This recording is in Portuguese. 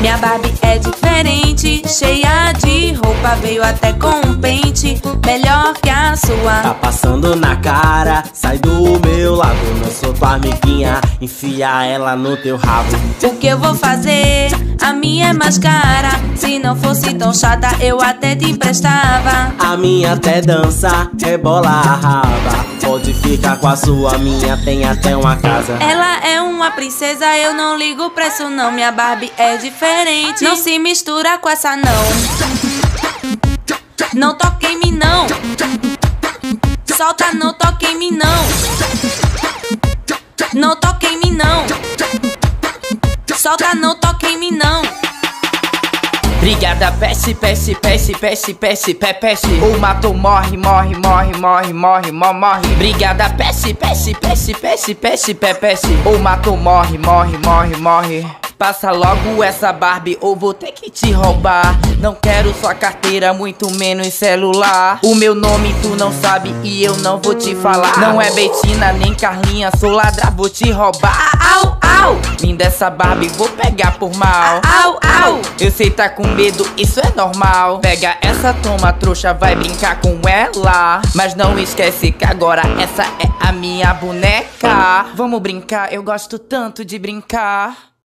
Minha Barbie é diferente, cheia de roupa, veio até com um pente melhor que a sua. Tá passando na cara, sai do meu lado. Não sou tua amiguinha, enfia ela no teu rabo. O que eu vou fazer? Minha é mais cara. Se não fosse tão chata, eu até te emprestava. A minha até dança, rebola a raba. Pode ficar com a sua, minha tem até uma casa. Ela é uma princesa, eu não ligo o preço não. Minha Barbie é diferente. Não se mistura com essa não. Não toque em mim não. Solta, não toque em mim não. Não toque em mim não. Solta, não toque em mim não. Brigada, peste, peste, peste, peste, pé, peste. O mato morre, morre, morre, morre, morre, morre, morre. Brigada, peste, peste, peste, peste, pé, peste. O mato morre, morre, morre, morre. Passa logo essa Barbie ou vou ter que te roubar. Não quero sua carteira, muito menos celular. O meu nome tu não sabe e eu não vou te falar. Não é Betina nem Carlinha, sou ladra, vou te roubar. Au! Vim dessa Barbie, vou pegar por mal. Au, au! Eu sei tá com medo, isso é normal. Pega essa toma, trouxa, vai brincar com ela. Mas não esquece que agora essa é a minha boneca. Vamos brincar, eu gosto tanto de brincar.